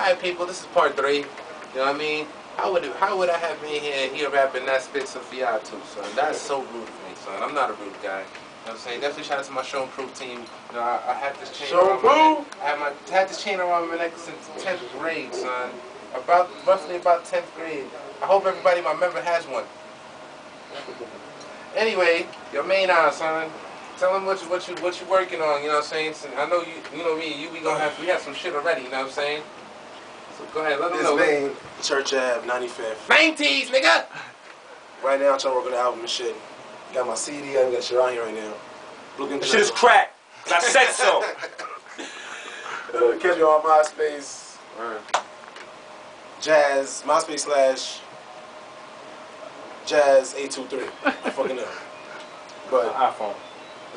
Alright people, this is part three. You know what I mean? How would it, how would I have been here here rapping that spits of y'all too, son? That's so rude of me, son. I'm not a rude guy. You know what I'm saying? Definitely shout out to my show improve team. You know, I, I had this chain Show around my neck. I had my had this chain around my neck since tenth grade, son. About roughly about tenth grade. I hope everybody my member has one. Anyway, your main eye, son. Tell them what you what you what you working on. You know what I'm saying? I know you you know me. You we gonna have we have some shit already. You know what I'm saying? So go ahead, let them This know. name, Church Ave, 95th. 90s, nigga. Right now, I'm trying to work on the album and shit. Got my CD, I ain't got shit on here right now. Looking That shit is crack. 'cause I said so. Uh, catch me on MySpace, Jazz, MySpace slash Jazz 823. I fucking know. But iPhone.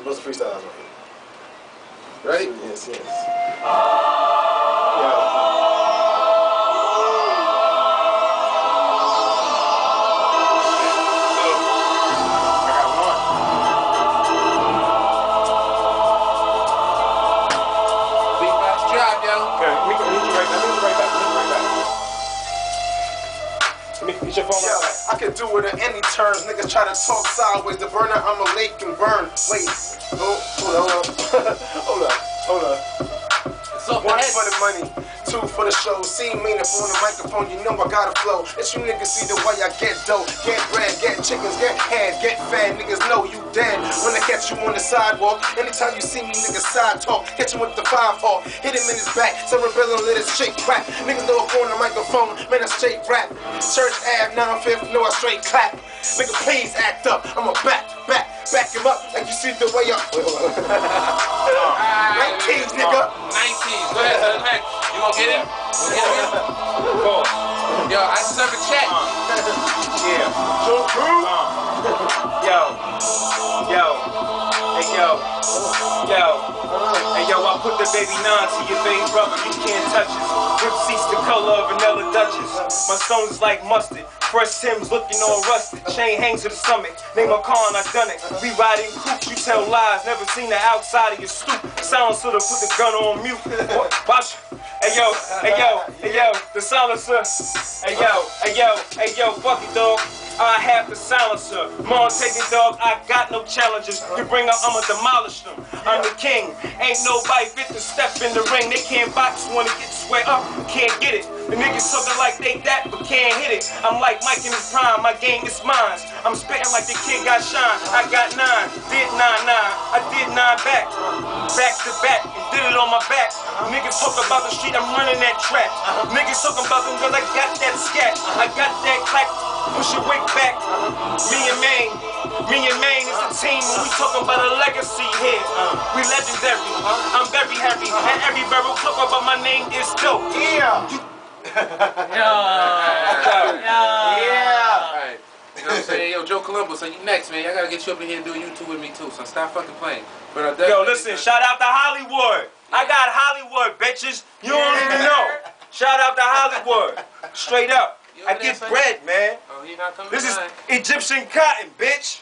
those are freestyles right here. Ready? Yes, yes. Let me get your phone Yo. I can do it at any terms. Niggas try to talk sideways. The burner, I'ma lake and burn. Wait. Oh, hold up, hold up. hold up, hold up. So One for the money, two for the show. See me up on the microphone, you know I got a flow. It's you niggas see the way I get dough. Get bread, get chickens, get head, get fat. Niggas know you dead. When I catch you on the sidewalk, anytime you see me, niggas side talk. Hit him with the five hawk, hit him in his back. Cerebellum let it shake crack. Niggas know if on the microphone, man, I straight rap. Church Ave, 9 5th, know I straight clap. Nigga, please act up. I'm a back, back, back him up like you see the way I. Wait, hold on. 19s, nigga. 19s. Go ahead, son. Heck, You gonna get him? You gonna get him? Cool. Yo, I serve a check. Uh-huh. Yeah. Joe Crew. Uh-huh. Yo. Yo. Hey, yo. Yo. Hey, yo, I put the baby nine to your baby brother. You can't touch it. Seats the color of vanilla Duchess. My stones like mustard. Fresh Tim's looking all rusted. Chain hangs to the stomach. Name a and I done it. We riding coops, you tell lies. Never seen the outside of your stoop. Silencer to put the gun on mute. Watch. Hey yo, hey yo, hey yo, the silencer. Hey yo, hey yo, hey yo, fuck it dog. I have the silencer. Mom, take it, dog. I got no challenges. You bring up, I'ma demolish them. I'm the king. Ain't nobody fit to step in the ring. They can't box, wanna get sweat up, can't get it. The niggas talking like they that, but can't hit it. I'm like Mike in his prime. My game is mine. I'm spitting like the kid got shine. I got nine, did nine nine. I did nine back, back to back, and did it on my back. Niggas talk about the street, I'm running that track. Niggas talking about them girls, I got that scat. I got that clack. Push your weight back. Me and Maine, me and Maine is a team, and we talking about a legacy here. We legendary. I'm very happy, and every barrel talk about my name is dope. Yeah. Yeah. Alright. You know what I'm saying? Yo, Joe Columbo, so you next, man. I gotta get you up in here and do a YouTube with me too, so stop fucking playing. But I Yo, listen, shout out to Hollywood. I got Hollywood, bitches. You don't even know. Shout out to Hollywood. Straight up. You I get bread, man. Oh, he not coming This is. Egyptian cotton, bitch.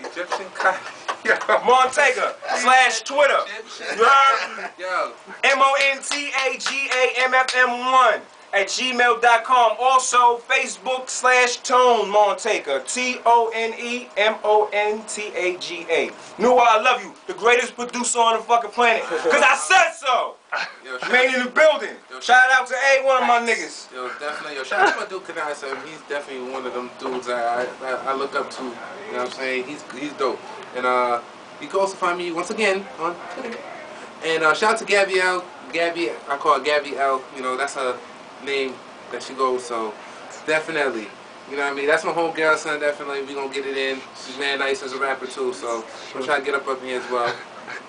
Egyptian cotton. Montega slash Twitter. Heard? Yo. M O N T A G A M F M 1 at gmail.com. Also, Facebook slash Tone Montega. T O N E M O N T A G A. Knew I love you. The greatest producer on the fucking planet. Because I said so. Yo, Man in the building. Shout out to A, one of my niggas. Yo, definitely. Yo, shout out to my dude Canei, son. He's definitely one of them dudes I, I, I look up to. You know what I'm saying? He's he's dope. And uh, you can also find me once again on Twitter. And uh, shout out to Gabby L. Gabby, I call her Gabby L. You know, that's her name that she goes. So definitely. You know what I mean? That's my home girl, son. Definitely, we gonna get it in. She's man nice as a rapper too, so I'm trying to get up up here as well.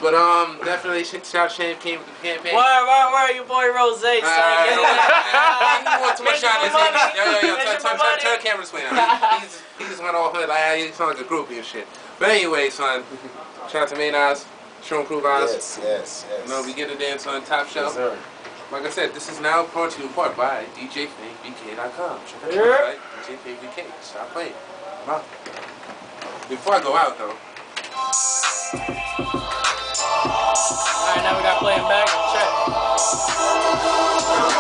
But um, definitely sh- shout Shane came with the campaign. Why, why, why, your boy Rose? Son, Uh, get it in. you want too much shine Mention this. Yo, yo, yo, turn, turn, turn, turn the camera this way now. He's, he just went all hood. Like, he sound like a groupie and shit. But anyway, son, shout out to Main Eyes, Shroom Crew Eyes. Yes, yes, yes. You know, we get it in, son, top Yes, shelf. sir. Like I said, this is now brought to you in part by DJFameBK.com. Check out the website, DJFameBK. Stop playing. I'm out. Before I go out, though. Alright, now we got playing back. Check.